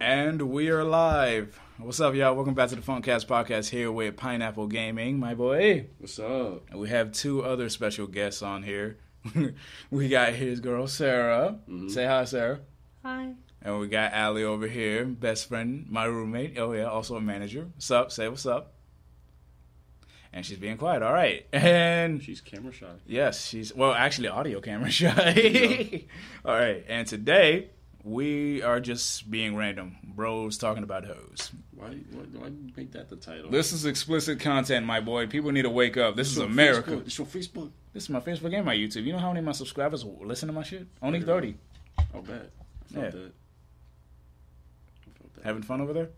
And we are live. What's up, y'all? Welcome back to the Funkcast podcast here with Pineapple Gaming, my boy. What's up? And we have two other special guests on here. we got his girl, Sarah. Mm-hmm. Say hi, Sarah. Hi. And we got Allie over here, best friend, my roommate. Oh, yeah, also a manager. What's up? Say what's up. And she's being quiet. All right. And She's camera shy. Yes, she's well, actually, audio camera shy. All right, and today we are just being random bros talking about hoes. Why? Why, why you make that the title? This is explicit content, my boy. People need to wake up. This is It's on America. Facebook. It's on Facebook. This is my Facebook and my YouTube. You know how many of my subscribers listen to my shit? Only thirty. I'll bet. I felt Yeah. that. I felt that. Having fun over there?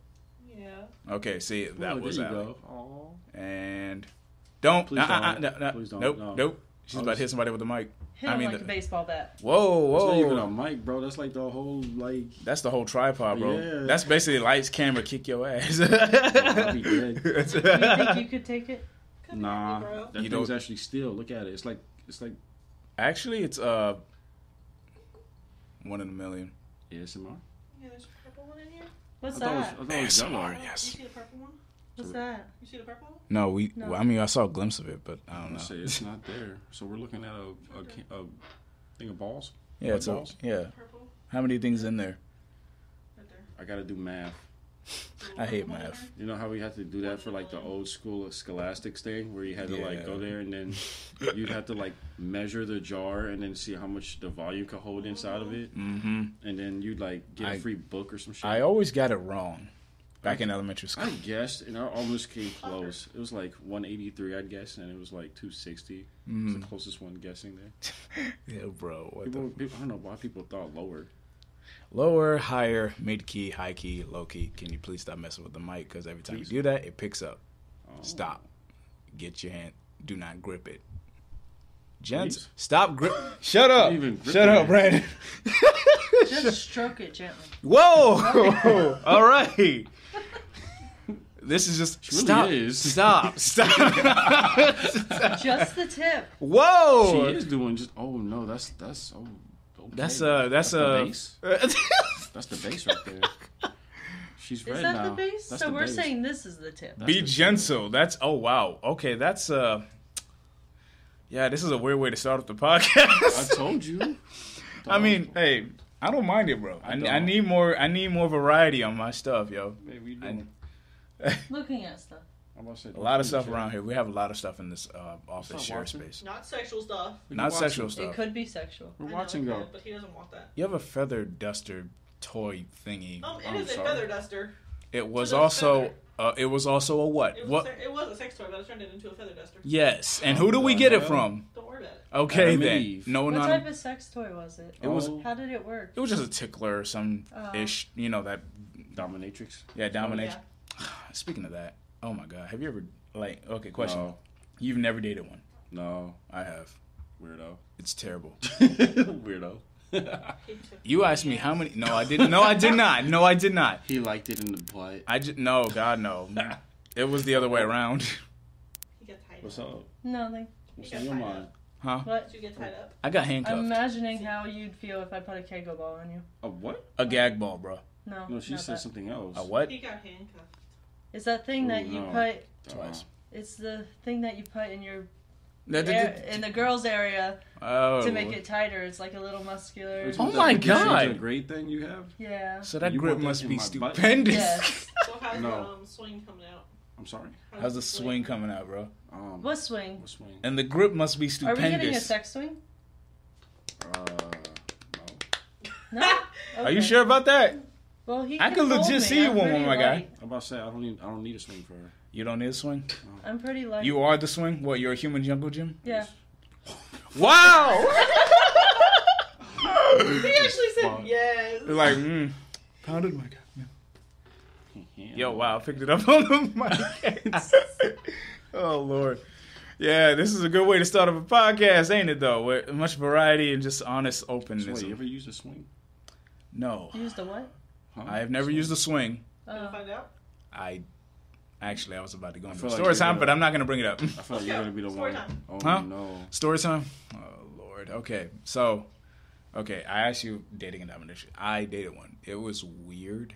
Yeah. Okay, see that Oh, was there you out. go. And don't. Please uh, uh, uh, don't. no, no, Please don't. Nope. No. Nope. She's I about to hit somebody with the mic. Hit I mean, like the- a baseball bat. Whoa, whoa! That's not even a mic, bro. That's like the whole like. That's the whole tripod, bro. Yeah. That's basically lights, camera, kick your ass. I'll be dead. Do you think you could take it? Nah, that You thing's don't- actually still. Look at it. It's like it's like Actually, it's uh one in a million. ASMR. Yeah, there's a purple one in here. What's I thought it was, that? I thought it was yellow. Oh, yes. You see the purple one? What's that? You see the purple? No, we. No. Well, I mean, I saw a glimpse of it, but I don't know. say it's not there. So we're looking at a a, a thing of balls. yeah, it's a, balls? yeah. Purple, How many things in there? right there. I gotta do math. I hate math. You know how we had to do that for like the old school scholastics thing, where you had to like go there and then you'd have to like measure the jar and then see how much the volume could hold inside of it, Mm-hmm. and then you'd like get a I- free book or some shit. I always got it wrong back in elementary school. I guessed and I almost came close. It was like 183, I'd guess, and it was like 260. It's Mm. the closest one guessing there. Yeah, bro. What People, the? people, I don't know why people thought lower. Lower, higher, mid key, high key, low key. Can you please stop messing with the mic? Because every time Please. you do that, it picks up. Oh. Stop. Get your hand. Do not grip it. Gents, Please. stop grip. Shut up. Shut up, Brandon. Just stroke it gently. Whoa! All right. This is just She really stop. is. Stop. Stop. Just the tip. Whoa! She is doing just. Oh no, that's that's. Oh, okay. That's uh that's the uh base. That's the base right there. She's Is red that now. the base? That's so the we're base. saying this is the tip. That's Be the gentle. That's oh wow. Okay, that's uh Yeah, this is a weird way to start off the podcast. I told you. I mean, hey, I don't mind it, bro. I, I I need more I need more variety on my stuff, yo. Babe, we I- doing? Looking at stuff. I'm about to say, A lot of stuff around here. We have a lot of stuff in this uh, office Stop share watching. space. Not sexual stuff. Not sexual stuff. It could be sexual. We're I watching it though. But he doesn't want that. You have a feather duster toy thingy. Um, it I'm is a feather duster. It was also feather. Uh, it was also a what? It was, What? A, it was a sex toy, but I turned it into a feather duster. Yes. And who do we get it from? Don't worry about it. Okay Adam then. Eve. No, What no. type of sex toy was it? It was- Oh, How did it work? It was just a tickler or some Oh. ish, you know that. dominatrix. Yeah, domination. Yeah. Speaking of that, oh my god, have you ever like? Okay, question. No, You've never dated one? no, I have. weirdo. It's terrible. Weirdo. He took You asked me how many? No, I didn't. No, I did not. No, I did not. he liked it in the butt. I just no, God no. It was the other way around. He got tied up. What's up. up? Nothing. What's You on your tied mind? up. Huh? What? Did you get tied up? I got handcuffed. I'm handcuffed. imagining how you'd feel if I put a Kegel ball on you. A what? A gag ball, bro. No. No, she said that. something else. A what? He got handcuffed. It's that thing that you no. put. Twice. It's the thing that you put in your That- that- air, that- in the girls area Oh. to make it tighter. It's like a little muscular. Which Oh one's my that Fifty Shades God. of Grey thing you have? Yeah. So that You grip that must be my butt? stupendous. Yes. So how's No. the um, swing coming out? I'm sorry. How's the swing coming out, bro? Um, What swing? what swing? And the grip must be stupendous. Are we getting a sex swing? Uh, no. No. Are you sure about that? Well, he I can could legit me. see you I'm one, pretty my guy. I'm about to say I don't need I don't need a swing for her. You don't need a swing. I'm pretty light. You are the swing. What? You're a human jungle gym. Yeah. Wow. He actually said Fuck. yes. They're like, mm, pounded my guy. Yeah. Yo, wow, I picked it up on the mic. oh Lord. Yeah, this is a good way to start up a podcast, ain't it? Though, with much variety and just honest So openness. wait, you ever used a swing? no, Used a what? Huh? I have never used a swing. Gonna Uh, find out. I actually I was about to go into feel like story time, but I'm not gonna bring it up. I feel like you're gonna be the story one. time. Oh Huh? no. Story time. Oh Lord. Okay, so okay, I asked you dating a domination. I dated one. It was weird.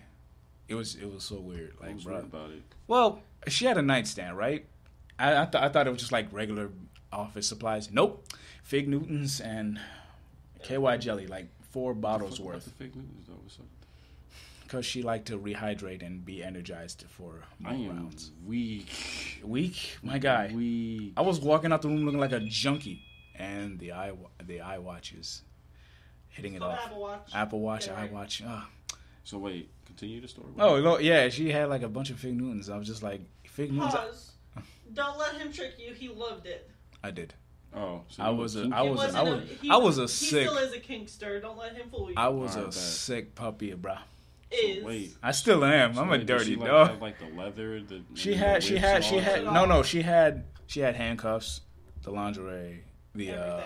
It was it was so weird. I Like, was bro. weird about it. Well, she had a nightstand, right? I I, th- I thought it was just like regular office supplies. Nope, Fig Newtons and KY jelly, like four bottles Fuck about worth, The fake news though. What's up? Because she liked to rehydrate and be energized for more I am rounds. weak. Weak, my guy. Weak. I was walking out the room looking like a junkie, and the eye the eye watches hitting it off. Apple Watch. Apple Watch, Yeah, eye watch. ah. So wait, continue the story. Oh, lo- yeah, she had like a bunch of Fig Newtons. I was just like, Fig Newtons. Pause. Don't let him trick you. He loved it. I did. Oh, so I was a- kinky. I It was a- wasn't I was- he, I was a he sick- still is a kinkster. Don't let him fool you. I was Alright, a bet. sick puppy, bruh. Is. wait. I still am. So I'm a wait, did dirty she, like, dog. have, like the leather. The, She the had, she had, she had. No, no, she had, she had handcuffs, the lingerie, the uh,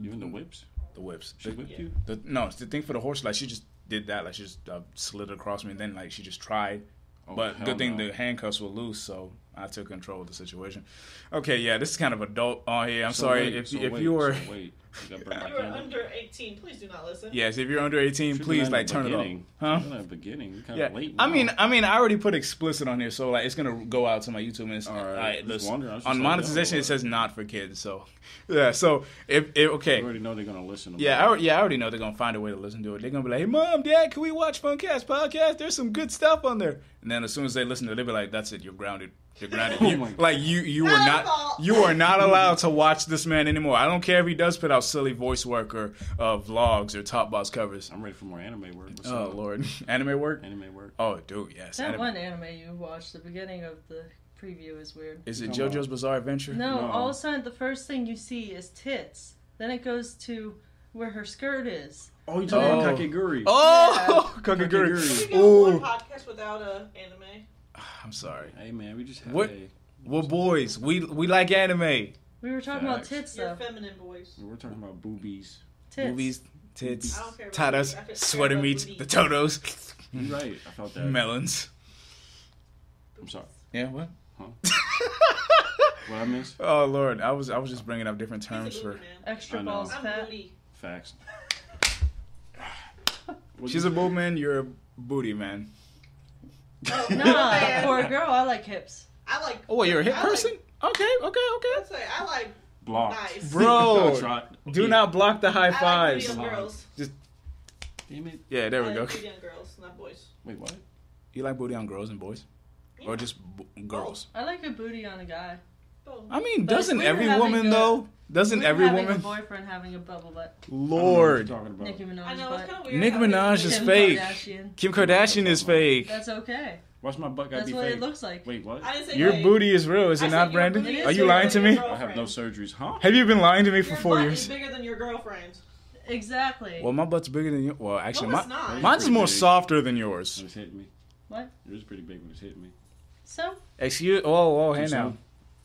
Even the whips. the whips. She The, whipped Yeah. you. the, no, it's the thing for the horse. Like she just did that. Like she just uh, slid across me, and then like she just tried. Oh, but good thing no. the handcuffs were loose, so I took control of the situation. Okay, yeah, this is kind of adult on here. I'm So sorry wait, if so if wait, you were. so wait, you got burnt If by you are under 18, please do not listen. Yes, if you're under 18, Should've please like at the turn it off. beginning. Huh? At the beginning. Kind Yeah, of late. I mean, I mean, I already put explicit on here, so like it's gonna go out to my YouTube. And it's, All right, alright, just listen, wondering. I was on monetization, it says not for kids. So yeah, so if, if okay, you already know they're gonna listen. To yeah, I, yeah, I already know they're gonna find a way to listen to it. They're gonna be like, "Hey, mom, dad, can we watch Funkcast podcast? There's some good stuff on there." And then as soon as they listen to it, they'll be like, "That's it, you're grounded. You're grounded. Oh You- like you, you are Not not, you are not allowed to watch this man anymore. I don't care if he does put out silly voice work or uh, vlogs or top boss covers. I'm ready for more anime work. What's Oh up? lord, anime work. Anime work. Oh, dude, yes. That Anime- one anime you watched, the beginning of the preview is weird. Is it Come. JoJo's Bizarre Adventure? No, No. all of a sudden the first thing you see is tits. Then it goes to where her skirt is. Oh, you talking Oh. about Kakegurui? Oh, Kakegurui. Kakegurui. We go Ooh, podcast without a anime. I'm sorry. Hey man, we just had What? a. Well, boys, we we like anime, We were talking about Facts. tits You're though. feminine boys. We're talking about boobies. Tits. movies, tits, I don't care about tatas, booty. Sweater care meats, the totos, You're right. I felt that. melons. I'm sorry. Yeah, what? What I missed? Oh lord, I was I was just bringing up different He's a terms for. man. Extra I balls I'm fat. booty. Facts. She's a boob man. You're a booty man. Oh, Nah, man. for a girl, I like hips. I like. Oh, wait, you're a hip I like- person? Okay, okay, okay. Let's say I like Blocked. nice. Bro, I tried. Do not block the high I fives. booty on Come on. Damn it. Yeah, there I we go. booty on girls, not boys. Wait, what? You like booty on girls and boys, or just b- oh, girls? I like a booty on a guy. Both. I mean, But doesn't we every woman a- though? Doesn't We every having woman? a boyfriend having a bubble butt. Lord, talking about. Nicki Minaj I know it's butt. kind of weird. Nicki Minaj is Kim fake. Kardashian. Kim Kardashian is fake. That's okay. Watch my butt. Gotta That's be what fake. it looks like. Wait, what? I Your fake. booty is real, is it said not, Brandon? booty Are you bigger lying to me? I have no surgeries, huh? Have you been lying to me for Your four butt years? is bigger than your girlfriend. Exactly. Well, my butt's bigger than your. Well, actually, No, my, not. mine's Pretty more big. softer than yours. When it's hitting me. What? It was pretty big when it's hitting me. So Excuse. Oh, oh, hey Too now. soon?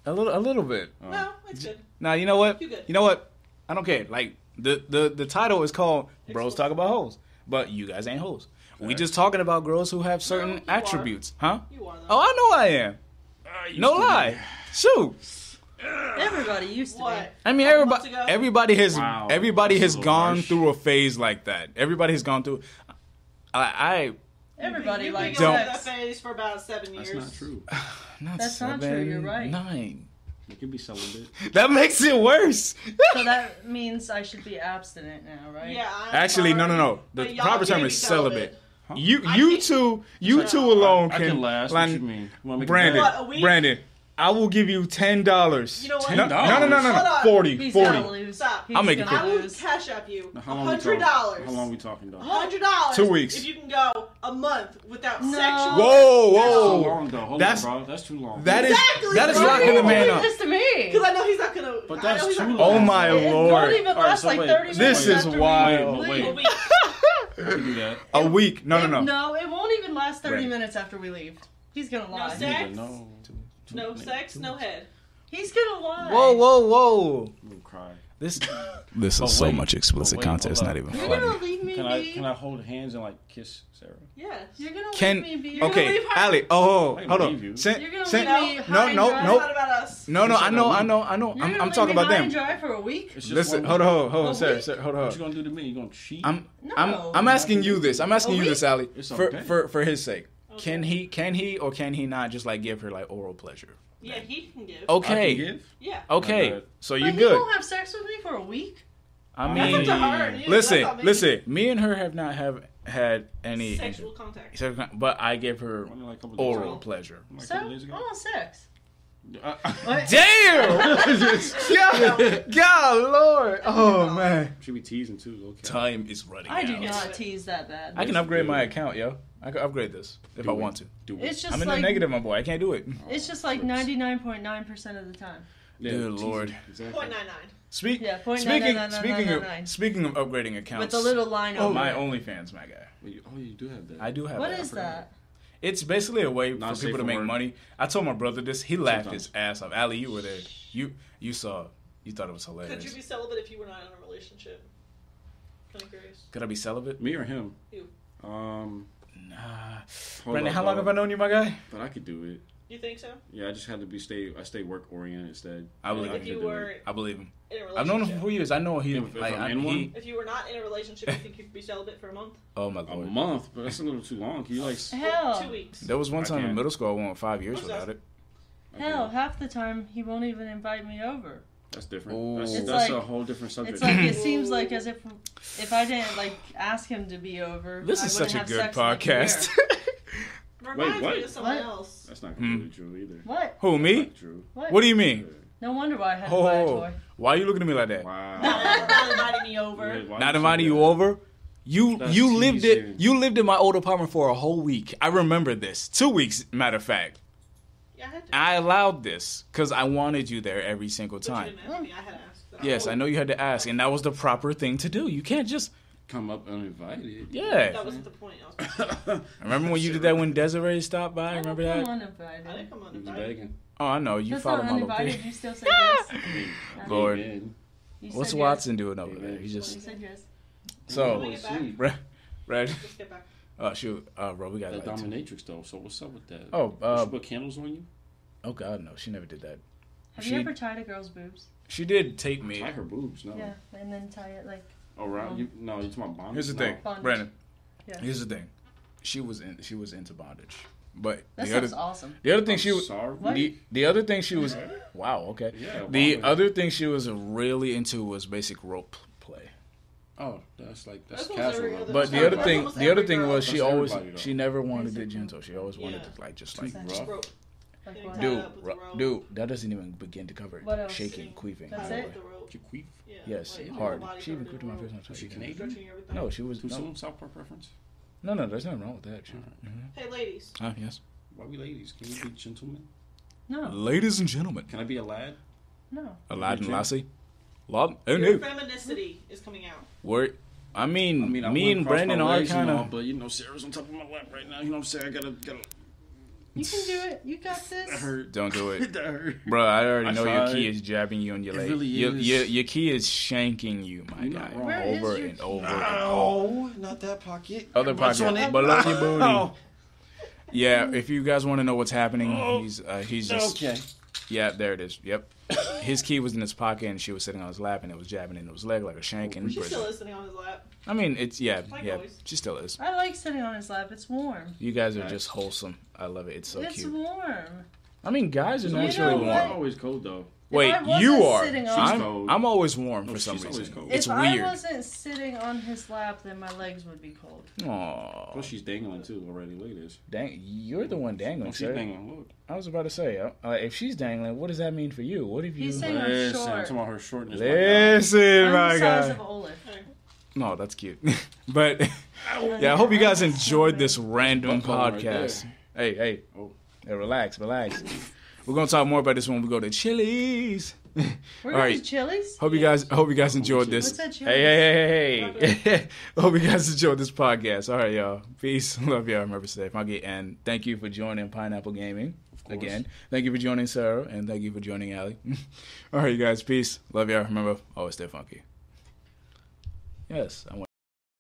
A little, a little bit. Oh. No, it's good. Now you know what? You good. You know what? I don't care. Like the the the title is called "Bros Exclusive. Talk About Hoes," but you guys ain't hoes. We just talking about girls who have certain you are. attributes, huh? You are though. Oh, I know I am. No to be. lie. Shoot. everybody used to What? I mean, Couple months everybody, ago? everybody has, Wow. everybody That's has little gone harsh. through a phase like that. Everybody has gone through. I, be. Everybody You've likes been going Don't- through that phase for about seven years. That's not true. Not That's not true, you're right. Nine. It could be celibate. That makes it worse. So that means I should be abstinent now, right? Yeah. I'm Actually, no, no, no. The proper term is be celibate. Huh? You, you can't- two, you Shut two alone I can. can last. like, what you mean? You wanna make it Brandon, What. Brandon, I will give you ten dollars. You know what? No, no, no, no, no, Shut no. Forty, He's forty. gonna lose. Stop. He's I'll make it gonna I will cash up you How long Hundred dollars. How long are we talking though? Hundred dollars. Two weeks. If you can go a month without No. sexual. Whoa, Too whoa. long though. Hold That's- on, bro. That's too long. That is Exactly, that is bro. locking the man up. this to me. Because I know he's not gonna. But that's know he's not too gonna- Oh my It lord. Don't even All right, last so like wait. 30 minutes. This is after we wild. Wait, leave. A week. You can do that. A week? No, no, It- no. No, it won't even last 30 Right. minutes after we leave. He's gonna lie. No sex. Nigga, no. No Nigga, sex, no head. He's gonna lie. Whoa, whoa, whoa. I'm gonna cry. This this is so wait, much explicit wait, content. It's not up. even You're funny. gonna leave me Can I can I hold hands and like kiss Sarah? Yes. You're gonna Can leave me be. gonna okay, leave? Ali. Oh, oh, I hold leave on. you. Send- You're gonna send- leave me no, high and no, dry? no. It's not about us. no, no. I know, I know, I know. You're I'm, gonna I'm talking me about high them. and dry for a week. Listen, hold on, hold on, Sarah, hold on, sir, week? sir, hold What on. you gonna do to me? You gonna cheat? I'm, No. I'm, I'm asking you this. I'm asking you this, week? Ali, for, for, for his sake. Can he? Can he or can he not just like give her like oral pleasure? Yeah, he can give. I Okay. can give? Yeah. Okay. So you're he good. won't have sex with me for a week. I mean, up to yeah, listen, that's me. listen. Me and her have not have had any Sexual contact. sexual- but I gave her like a days oral pleasure. Like a So, couple oh, sex. Uh, Damn! God, God, Lord! Oh man, Should be teasing too. Okay. time is running I do not tease that bad. I can upgrade my account, yo. I can upgrade this if Do I it. want to. Do it. It's just I'm in like the negative, my boy. I can't do it. it's just like ninety nine point nine percent of the time. Yeah, Good teasing. lord. Exactly. Point nine nine. Speak, Yeah, point nine speaking, nine nine speaking of speaking of upgrading accounts, With the little line oh my it. OnlyFans, my guy. Well, you- Oh, you do have that. I do have. What that. I is forgot. that? It's basically a way Not for people to make work. money. I told my brother this. He laughed Sometimes. his ass off. Ali, you were there. You you saw. You thought it was hilarious. Could you be celibate if you were not in a relationship? I'm curious. Could I be celibate? Me or him? You. Um, Nah. hold Brandon, up, how long dog. have I known you, my guy? But I could do it. You think so? Yeah, I just had to be stay. I stay work oriented instead. I Like believe if could you do were it. I believe him. in a relationship. I've known him for four years. I know he. If- if like, I'm I, in he one? If you were not in a relationship, you think you could be celibate for a month? oh my god, A month, but that's a little too long. Can you like? Hell, Two weeks. There was one time in middle school I went five years What's without that? it. hell, half the time he won't even invite me over. That's different. Ooh. That's, It's that's like- a whole different subject. It's like it seems like as if if I didn't like ask him to be over, This I is wouldn't such a good sex in like a podcast. year. Reminds what? me of someone What? else. that's not Hmm. completely true either. What? Who me? Not true. What? What do you mean? No wonder why I had to buy a Oh, toy. why are you looking at me like that? Wow. Not, not inviting me over. Yeah, Not inviting do you over. You That's you lived it. You lived in my old apartment for a whole week. I remember this. Two weeks, matter of fact. Yeah, I had to. I allowed this because I wanted you there every single But you time. didn't ask me. I had to ask. Yes, I know you had to ask, and that was the proper thing to do. You can't just. Come up uninvited. Yeah. That wasn't the point. I, Remember when you did that when Desiree stopped by? Remember I'm that? uninvited. I didn't come on He was invited. begging. Oh, I know. You That's followed not my uninvited. location. You still said yes. Lord. You What's said Watson doing over there? He just said yes. so. Bring it back. see. Red, red. Let's get back. Oh shoot, uh, bro, we got That like. dominatrix though. So what's up with that? Oh, Did uh, she put candles on you? Oh God, no, she never did that. Have She- you ever tied a girl's boobs? She did tape me. Tie her boobs. No. Yeah, and then tie it like. Oh right. Um, you, no, you talking about bondage? Here's the No. thing, Bondage. Brandon. Yeah. Here's the thing. She was in. She was into bondage, but That the other. sounds awesome. The other thing I'm she was. The, the other thing she was. Wow. Okay. Yeah. The bondage. other thing she was really into was basic rope play. Oh, that's like that's, That's casual. other- But the other thing, the other thing was she always she never wanted it Basic gentle. She always wanted Yeah. to like just What's like that? rough. Rope. Like Getting what? tied dude, ro- dude. That doesn't even begin to cover it. What else? Shaking, queefing. That's it? way. The rope. She queef. Yeah. Yes, Like, hard. She even covered quit in my rope. first time. Was she She Canadian? Everything. No, she was Too no, soon. South Park reference. no, no. There's nothing wrong with that. Shit. Hey, ladies. Ah, yes. Why we ladies? Can we be gentlemen? No, Ladies and gentlemen, Can I be a lad? no. Aladdin Jim? Lassie, Lob. Oh Your no, feminicity is coming out. we're. I mean, I mean, I me and cross Brandon are legs and kind all, of. But you know, Sarah's on top of my lap right now. You know what I'm saying? I gotta, gotta. You can do it. You got That this. hurt. Don't do it. that hurt. Bro, I already I know your key is jabbing you on your It leg. really your, is. Your, your key is shanking you, my You're guy. wrong. Over your and key? over and over. No, not that pocket. Other What's pocket, on it? below your booty. Oh, Yeah, if you guys want to know what's happening, he's uh, he's just okay. yeah, there it is. Yep, his key was in his pocket and she was sitting on his lap and it was jabbing into his leg like a shank And She's prison. still sitting on his lap. I mean, it's yeah, Like yeah, always. she still is. I like sitting on his lap. It's warm. You guys are Nice. just wholesome. I love it. It's so it's cute. warm. I mean, guys are You naturally know warm. I'm always cold though. Wait, I wasn't you are. sitting She's on- I'm, cold. I'm always warm No, for some she's always reason. cold. It's if I weird. wasn't sitting on his lap, then my legs would be cold. Aw, Plus, she's dangling too already. Look at this. dang, you're the one dangling, Oh, she's sir. dangling. Look. I was about to say, uh, uh, if she's dangling, what does that mean for you? What if you? He's saying I'm Listen, I'm short. talking about her shortness. Listen, I'm my the size guy. of Olaf. No, that's cute. but yeah, I hope you guys enjoyed this random Butt plug right podcast. hey, hey, Oh. Hey, relax, relax. We're gonna talk more about this when we go to Chili's. We're All going to Chili's. Hope you guys, hope you guys enjoyed this. What's that, Hey, Chili's? hey, hey, hey, hey. hope you guys enjoyed this podcast. All right, y'all. Peace, love y'all. Remember, stay funky, and thank you for joining Pineapple Gaming again. Thank you for joining Sarah, and thank you for joining Ali. All right, you guys. Peace, love y'all. Remember, always stay funky. Yes, I want.